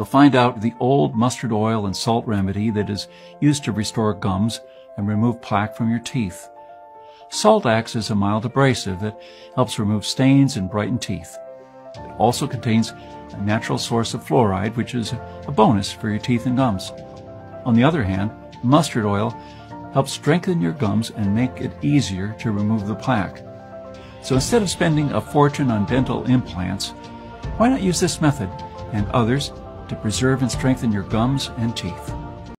You'll find out the old mustard oil and salt remedy that is used to restore gums and remove plaque from your teeth. Salt acts as a mild abrasive that helps remove stains and brighten teeth. It also contains a natural source of fluoride, which is a bonus for your teeth and gums. On the other hand, mustard oil helps strengthen your gums and make it easier to remove the plaque. So instead of spending a fortune on dental implants, why not use this method and others to preserve and strengthen your gums and teeth?